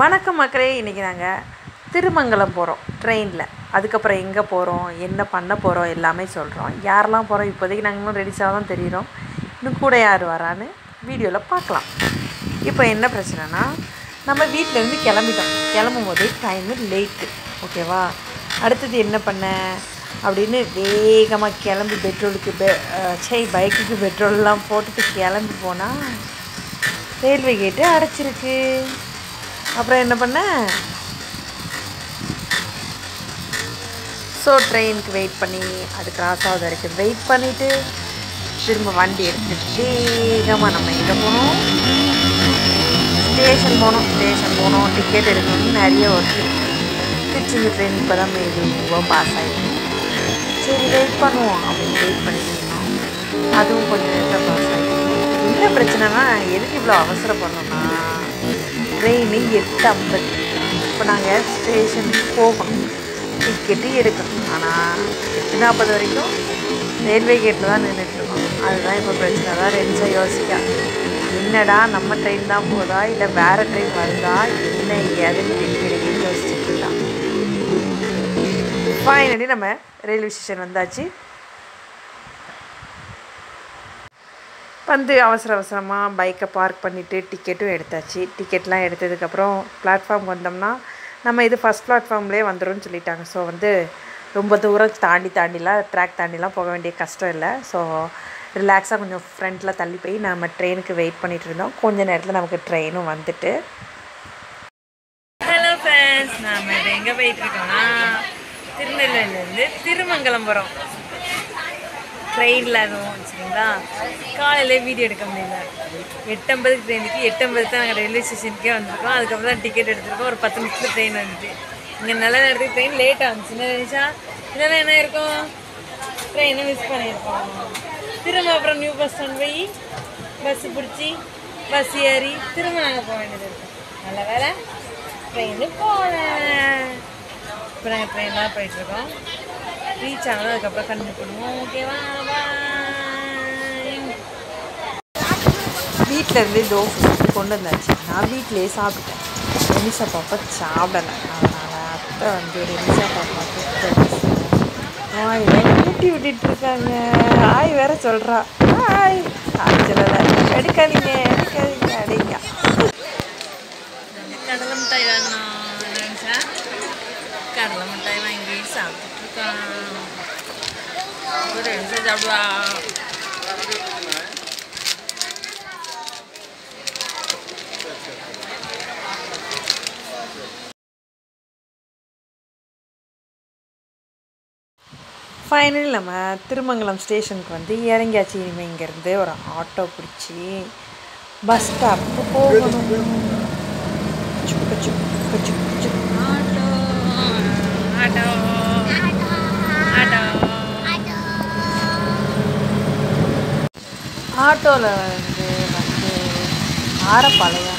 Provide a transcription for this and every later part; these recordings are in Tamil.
வணக்கம் மக்களே இன்றைக்கி நாங்கள் திருமங்கலம் போகிறோம் ட்ரெயினில் அதுக்கப்புறம் எங்கே போகிறோம் என்ன பண்ண போகிறோம் எல்லாமே சொல்கிறோம் யாரெல்லாம் போகிறோம் இப்போதைக்கு நாங்கள் இன்னும் ரெடிஸாக தான் தெரியிறோம். இன்னும் கூட யார் வரான்னு வீடியோவில் பார்க்கலாம். இப்போ என்ன பிரச்சனைனா நம்ம வீட்டிலேருந்து கிளம்பிட்டோம். கிளம்பும் போது டைமு லேட்டு ஓகேவா அடுத்தது என்ன பண்ண? அப்படின்னு வேகமாக கிளம்பி பெட்ரோலுக்கு பெ சே பைக்குக்கு பெட்ரோல்லாம் போட்டுட்டு கிளம்பி போனால் ரயில்வே கேட்டு அடைச்சிருக்கு. அப்புறம் என்ன பண்ணேன் ஸோ ட்ரெயினுக்கு வெயிட் பண்ணி அது கிராஸ் ஆகுது வரைக்கும் வெயிட் பண்ணிவிட்டு திரும்ப வண்டி எடுத்துட்டு வேகமாக நம்ம எங்கே போனோம் ஸ்டேஷன் போனோம் ஸ்டேஷன் போனோம் டிக்கெட் எடுக்கணும்னு நிறைய வருது திருச்செந்தூர் ட்ரெயின் இப்போ தான் மெதுவாக பாஸ் ஆகிடும் சரி வெயிட் பண்ணுவோம் அப்படின்னு வெயிட் பண்ணிட்டுருந்தோம் அதுவும் கொஞ்சம் நேரத்தில் பாஸ் ஆகிடும் என்ன பிரச்சனைனா எதுக்கு இவ்வளோ அவசரப்படணும்னா ட்ரெயின் எட்டு ஐம்பது இப்போ நாங்கள் ஸ்டேஷனுக்கு போகணும். டிக்கெட்டு எடுக்கணும். ஆனால் எட்டு நாற்பது வரைக்கும் ரயில்வே கேட்டில் தான் நின்றுட்டுருக்கோம் அதுதான் இப்போ பிரச்சனை. தான் ரெண்டு யோசிக்க. என்னடா நம்ம ட்ரெயின் தான் போதா? இல்லை வேறு ட்ரெயின் வருதா? என்ன ஏதுன்னு டிக்கெட் யோசிச்சுட்டு இருக்கான் ஃபைனலி நம்ம ரயில்வே ஸ்டேஷன் வந்தாச்சு. வந்து அவசர அவசரமாக பைக்கை பார்க் பண்ணிவிட்டு டிக்கெட்டும் எடுத்தாச்சு. டிக்கெட்லாம் எடுத்ததுக்கப்புறம் பிளாட்ஃபார்ம் வந்தோம்னா நம்ம இது ஃபஸ்ட் பிளாட்ஃபார்ம்லேயே வந்துடும் சொல்லிட்டாங்க. ஸோ வந்து ரொம்ப தூரம் தாண்டி தாண்டிலாம் ட்ராக் தாண்டிலாம் போக வேண்டிய கஷ்டம் இல்லை. ஸோ ரிலாக்ஸாக கொஞ்சம் ஃப்ரண்ட்டில் தள்ளி போய் நம்ம ட்ரெயினுக்கு வெயிட் பண்ணிகிட்டு இருந்தோம். கொஞ்ச நேரத்தில் நமக்கு ட்ரெயினும் வந்துட்டு. ஹலோ ஃப்ரெண்ட்ஸ் நாம் எங்கே போயிட்டுருக்கோம்னா திருநெல்வேலியிலேருந்து திருமங்கலம் போகிறோம் ட்ரெயினில் இருந்தோம் சரிங்களா? காலையில் வீடியோ எடுக்க முடியல. எட்டம்பதுக்கு ட்ரெயினுக்கு எட்டம்பது தான் நாங்கள் ரயில்வே ஸ்டேஷனுக்கே வந்திருக்கோம். அதுக்கப்புறம் தான் டிக்கெட் எடுத்திருக்கோம். ஒரு பத்து நிமிஷத்தில் ட்ரெயின் வந்துட்டு இங்கே நல்ல நேரத்துக்கு ட்ரெயின் லேட் ஆகுச்சு என்ன நினச்சா? இதெல்லாம் என்ன இருக்கும்? ட்ரெயினை மிஸ் பண்ணியிருக்கோம் திரும்ப அப்புறம் நியூ பஸ் ஸ்டாண்ட் போய் பஸ்ஸு பிடிச்சி பஸ் ஏறி திரும்ப நாங்கள் போக வேண்டியது இருக்கும் நல்ல வேலை ட்ரெயினு போகல இப்போ நாங்கள் ட்ரெயினில் போயிட்டுருக்கோம் ரீச் ஆகணும் அதுக்கப்புறம் கண்டினியூ பண்ணுவோம். ஓகேவா வீட்டில் இருந்து தோசை கொண்டு வந்தாச்சு. நான் வீட்டிலேயே சாப்பிட்டேன். ரெனிஷா பாப்பா சாப்பிடலை. அதனால் அத்தை வந்து ரெனிஷா பாப்பாவுக்கு வாயில் ஊட்டி விட்டுட்டு இருக்காங்க. ஆய் வேற சொல்கிறா ஆய் ஆய் சொல்லலை. எடுக்காதீங்க எடுக்காதீங்க அடிங்க. கடலை மிட்டாய் நினச்சா கடலை மிட்டாய் வாங்கி சாப்பிட்டுட்டு சாப்பிடுவா ஃபைனலி நம்ம திருமங்கலம் ஸ்டேஷனுக்கு வந்து இறங்கியாச்சு. இனிமேல் இங்கேருந்து ஒரு ஆட்டோ பிடிச்சி பஸ் ஸ்டாப்புக்கு போகணும். Auto auto. ஆட்டோவில் வந்து வந்து ஆரப்பாளையம்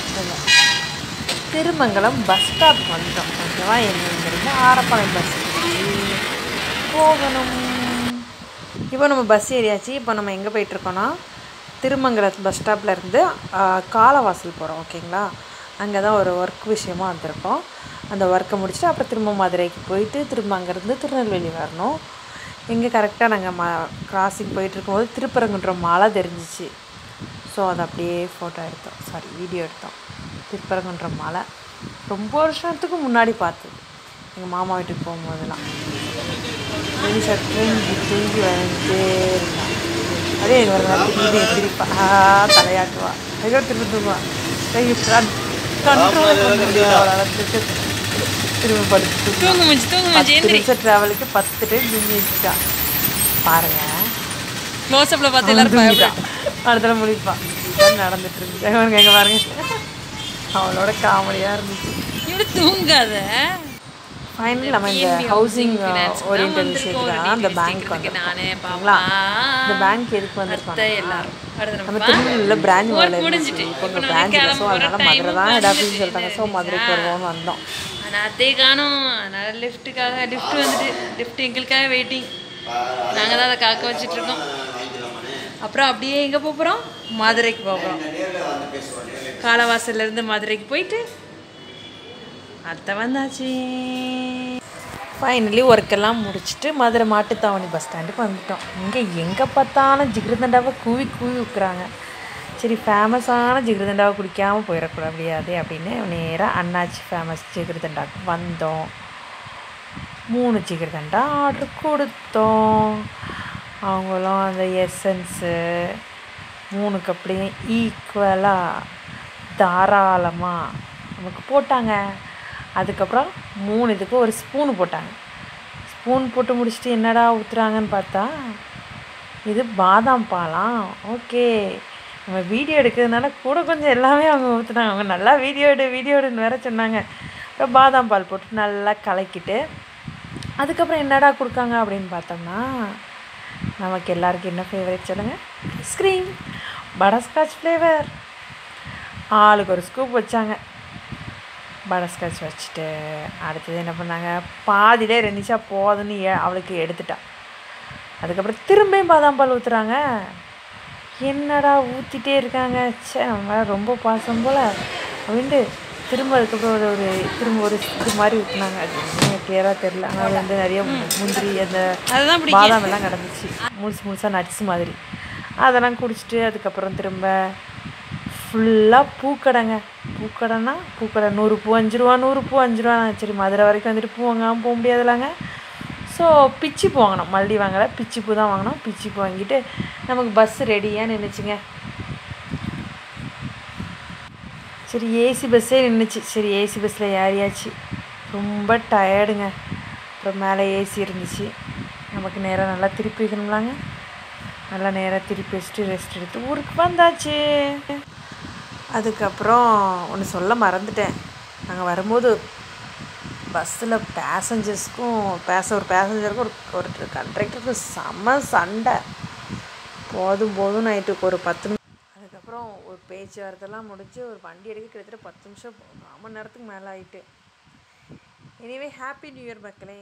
திருமங்கலம் பஸ் ஸ்டாப் வந்துட்டோம். ஓகேவா எங்கேருந்து ஆரப்பாளையம் பஸ் போகணும். இப்போ நம்ம பஸ் ஏறியாச்சு. இப்போ நம்ம எங்கே போயிட்டுருக்கோன்னா திருமங்கலம் பஸ் ஸ்டாப்பில் இருந்து காலவாசல் போகிறோம் ஓகேங்களா அங்கே தான் ஒரு ஒர்க் விஷயமாக வந்திருக்கோம். அந்த ஒர்க்கை முடிச்சுட்டு அப்புறம் திரும்ப மதுரைக்கு போயிட்டு திரும்ப அங்கேருந்து திருநெல்வேலி வரணும். இங்கே கரெக்டாக நாங்கள் ம கிராசிங் போயிட்டுருக்கும்போது திருப்பரங்குன்றம் மலை தெரிஞ்சிச்சு. ஸோ அதை அப்படியே ஃபோட்டோ எடுத்தோம். சாரி வீடியோ எடுத்தோம். திருப்பரங்குன்றம் மலை. ரொம்ப வருஷத்துக்கு முன்னாடி பார்த்தது. எங்கள் மாமா வீட்டுக்கு போகும்போதெல்லாம். வெளி ட்ரெயின் தூங்கி வந்துட்டே இருந்தான். அப்படியே ஒரு இது எந்திரிப்பா. தலையாட்டுவா. ஐயோ திரும்ப தூங்குவா கண்ட்ரோல் பண்ண முடியாது திரும்ப படுத்து தூங்கு மச்சி தூங்கு பத்து நிமிஷம் ட்ராவலுக்கு பத்து டைம் தூங்கி வச்சுட்டான் பாருங்க. க்ளோஸ்அப்பில் பார்த்து எல்லாரும் பயப்படும் அடுத்த முடிப்பான். நடந்துட்டு இருந்துச்சு அவனுக்கு எங்க பாருங்க. அவளோட காமெடியாக இருந்துச்சு. இப்படி தூங்காத. ஃபைனலி நம்ம இந்த ஹவுசிங் ஓரியன்ட் விஷயத்துக்கு தான் அந்த பேங்க் வந்திருக்கோங்களா இந்த பேங்க் எதுக்கு வந்திருக்கோம்? எல்லாரும். நம்ம திருநெல்வேலியில் பிரான்ச் முடிஞ்சிட்டு. இப்போ பிரான்ச் ஸோ அதனால மதுரை தான் ஆஃபீஸ் வந்துட்டு சொல்லிட்டாங்க. ஸோ மதுரைக்கு வருவோம்னு வந்தோம். ஆனால் அத்தையை காணும். அதனால் லிஃப்ட்டுக்காக லிஃப்ட் வந்துட்டு லிஃப்ட் எங்களுக்காக வெயிட்டிங் நாங்கள் தான் அதை காக்க வச்சிட்ருக்கோம் அப்புறம் அப்படியே எங்கே போக போகிறோம் மதுரைக்கு போகிறோம் காலவாசல்லேருந்து மதுரைக்கு போயிட்டு அத்தை வந்தாச்சு. ஃபைனலி ஒர்க்கெல்லாம் முடிச்சுட்டு மதுரை மாட்டுத்தாவணி பஸ் ஸ்டாண்டுக்கு வந்துட்டோம். இங்கே எங்கே பார்த்தாலும் ஜிகிருதண்டாவை கூவி கூவி விற்கிறாங்க சரி ஃபேமஸான ஜிகிருதண்டாவை குடிக்காமல் போயிடக்கூடாது முடியாது அப்படின்னு நேராக அண்ணாச்சி ஃபேமஸ் ஜிகிருதண்டாவுக்கு வந்தோம். மூணு ஜிகிருதண்டா ஆர்டர் கொடுத்தோம். அவங்களும் அந்த எசன்ஸு மூணு அப்படியே ஈக்குவலாக தாராளமாக நமக்கு போட்டாங்க. அதுக்கப்புறம் மூணு இதுக்கு ஒரு ஸ்பூன் போட்டாங்க. ஸ்பூன் போட்டு முடிச்சுட்டு என்னடா ஊற்றுறாங்கன்னு பார்த்தா இது பாதாம் பாலாம். ஓகே நம்ம வீடியோ எடுக்கிறதுனால கூட கொஞ்சம் எல்லாமே அவங்க ஊற்றுனாங்க அவங்க நல்லா வீடியோ எடு வீடியோ எடுன்னு வேற சொன்னாங்க. அப்புறம் பாதாம் பால் போட்டு நல்லா கலக்கிட்டு அதுக்கப்புறம் என்னடா கொடுக்காங்க அப்படின்னு பார்த்தோம்னா நமக்கு எல்லாருக்கும் என்ன ஃபேவரட் சொல்லுங்கள் ஐஸ்கிரீம் பட்டர்ஸ்காட்ச் ஃப்ளேவர் ஆளுக்கு ஒரு ஸ்கூப் வச்சாங்க. பட்டர்ஸ்காட்ச் வச்சுட்டு அடுத்தது என்ன பண்ணாங்க? பாதிலே ரெண்டுச்சா போதுன்னு அவளுக்கு எடுத்துட்டா. அதுக்கப்புறம் திரும்பியும் பாதாம் பால் ஊற்றுறாங்க என்னடா ஊற்றிட்டே இருக்காங்க? ச்சே நம்ம ரொம்ப பாசம் போல் அப்படின்ட்டு திரும்ப அதுக்கப்புறம் ஒரு ஒரு திரும்ப ஒரு இது மாதிரி ஊற்றுனாங்க அது கிளியராக தெரில ஆனால் வந்து நிறைய முந்திரி அந்த பாதாம் எல்லாம் கிடந்துச்சு. முழுசு முழுசாக நட்ஸ் மாதிரி. அதெல்லாம் குடிச்சிட்டு அதுக்கப்புறம் திரும்ப ஃபுல்லாக பூக்கடைங்க. பூக்கடைனா பூக்கடை நூறு பூ அஞ்சு ரூபா நூறு பூ அஞ்சு ரூபா சரி மதுரை வரைக்கும் வந்துட்டு பூ வாங்காமல் போக முடியாதுலாங்க. ஸோ பிச்சி வாங்கினோம் மல்லி வாங்கலை பிச்சிப்பூ பூ தான் வாங்கினோம் பிச்சிப்பூ வாங்கிட்டு நமக்கு பஸ் ரெடியாக நின்றுச்சுங்க சரி ஏசி பஸ்ஸே நின்றுச்சு சரி ஏசி பஸ்ஸில் ஏறியாச்சு. ரொம்ப டயர்டுங்க அப்புறம் மேலே ஏசி இருந்துச்சு. நமக்கு நேராக நல்லா திருப்பி வைக்கணும்லாங்க. நல்லா நேராக திருப்பி வச்சுட்டு ரெஸ்ட் எடுத்து ஊருக்கு வந்தாச்சு. அதுக்கப்புறம் ஒன்று சொல்ல மறந்துட்டேன். நாங்கள் வரும்போது பஸ்ஸில் பேசஞ்சர்ஸ்க்கும் பேச ஒரு பேசஞ்சருக்கும் ஒரு ஒரு கண்ட்ரக்டருக்கும் செம்ம சண்டை. போதும் போதும் நைட்டுக்கு ஒரு பத்து நிமிஷம். அதுக்கப்புறம் ஒரு பேச்சுவார்த்தைலாம் முடிச்சு ஒரு வண்டி எடுக்க கிட்டத்தட்ட பத்து நிமிஷம் கால் மணி நேரத்துக்கு மேலே ஆகிட்டு எனிவே ஹாப்பி நியூ இயர் மக்களே.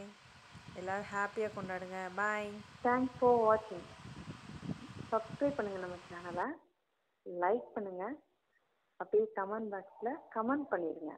எல்லோரும் ஹாப்பியாக கொண்டாடுங்க. பாய் தேங்க்ஸ் ஃபார் வாட்சிங் சப்ஸ்கிரைப் பண்ணுங்கள் நம்ம சேனலை லைக் பண்ணுங்கள் அப்படியே கமெண்ட் பாக்ஸில் கமெண்ட் பண்ணிடுங்க.